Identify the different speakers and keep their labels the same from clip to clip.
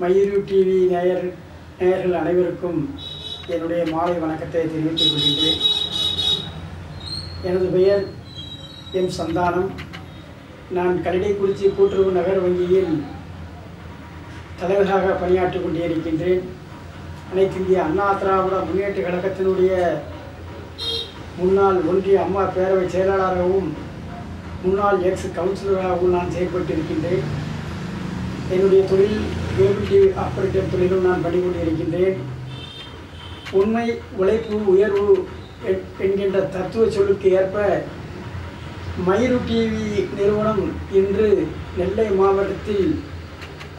Speaker 1: மயூரு TV நேயர் நேயர்கள் அனைவருக்கும் என்னுடைய மாலை வணக்கத்தை தெரிவித்துக் கொள்கின்றேன். எனது பெயர் எம் சந்தானம். நான் கல்லடைக்குறிச்சி கூட்டுறவு நகர வங்கியில் தலைவராக பணியாற்றிக் கொண்டிருக்கின்றேன். அனைத்து இந்திய அண்ணா திராவிட முன்னேற்ற கழகத்தினுடைய முன்னாள் ஒன்றிய அம்மா பேரவை செயலாளராகவும் முன்னாள் எக்ஸ் கவுன்சிலராகவும் நான் செயல்பட்டிருக்கின்றேன். என்னுடைய தொழில் கேபிள் டிவி ஆப்பரேட்டர் தொழிலும் நான் பணிபுரிந்திருக்கின்றேன் உண்மை உழைப்பு உயர்வு என்கின்ற தத்துவ சொல்லுக்கு ஏற்ப மயிரு டிவி நிறுவனம் இன்று நெல்லை மாவட்டத்தில்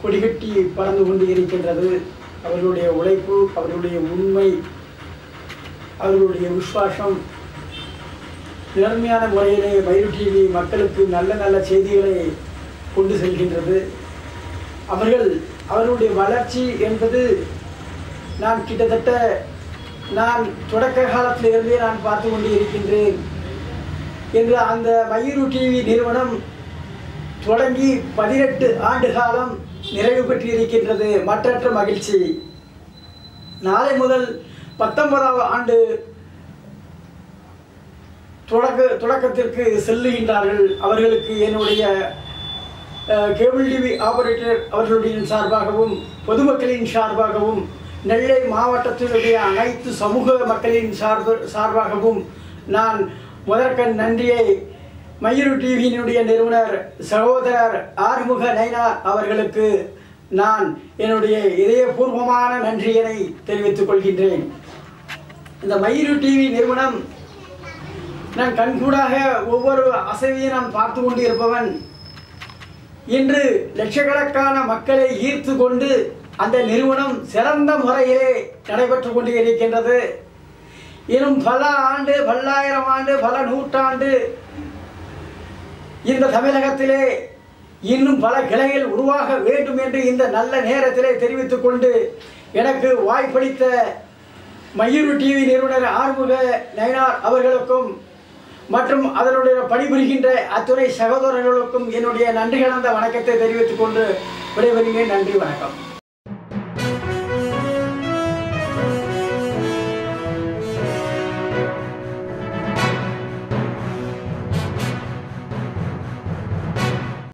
Speaker 1: கொடிகட்டி பறந்து கொண்டு இருக்கின்றது அவர்களுடைய உழைப்பு அவர்களுடைய உண்மை அவர்களுடைய விசுவாசம் நேர்மையான முறையிலே மயிரு டிவி மக்களுக்கு நல்ல நல்ல செய்திகளை கொண்டு செல்கின்றது. அவர்கள் அவர்களுடைய வளர்ச்சி என்பது நான் கிட்டத்தட்ட நான் தொடக்க காலத்திலிருந்தே நான் பார்த்து கொண்டு இருக்கின்றேன் என்று அந்த மயூரு டிவி நிறுவனம் தொடங்கி பதினெட்டு ஆண்டு காலம் நிறைவு பெற்றிருக்கின்றது. மற்றற்ற மகிழ்ச்சி. நாளை முதல் பத்தொன்பதாவது ஆண்டு தொடக்க தொடக்கத்திற்கு செல்லுகின்றார்கள். அவர்களுக்கு என்னுடைய கேபிள் டிவி ஆபரேட்டர் அவர்களுடைய சார்பாகவும் பொதுமக்களின் சார்பாகவும் நெல்லை மாவட்டத்தினுடைய அனைத்து சமூக மக்களின் சார்பு சார்பாகவும் நான் முதற்கண் நன்றியை மயூரு டிவியினுடைய நிறுவனர் சகோதரர் ஆறுமுக நைனா அவர்களுக்கு நான் என்னுடைய இதயபூர்வமான நன்றியினை தெரிவித்துக் கொள்கின்றேன். இந்த மயூரு டிவி நிறுவனம் நான் கண்கூடாக ஒவ்வொரு அசைவையும் நான் பார்த்து கொண்டு இருப்பவன் இன்று லட்சக்கணக்கான மக்களை ஈர்த்து கொண்டு அந்த நிறுவனம் சிறந்த முறையிலே நடைபெற்று கொண்டு இருக்கின்றது இன்னும் பல ஆண்டு பல்லாயிரம் ஆண்டு பல நூற்றாண்டு இந்த தமிழகத்திலே இன்னும் பல கிளைகள் உருவாக வேண்டும் என்று இந்த நல்ல நேரத்திலே தெரிவித்துக் கொண்டு எனக்கு வாய்ப்பளித்த மயூர் டிவி நிறுவனர் ஆறுமுக நயனார் அவர்களுக்கும் மற்றும் அதனுடைய பணிபுரிகின்ற அத்துறை சகோதரர்களுக்கும் என்னுடைய நன்றி கலந்த வணக்கத்தை தெரிவித்துக் கொண்டு விடைபெறுகிறேன். நன்றி வணக்கம்.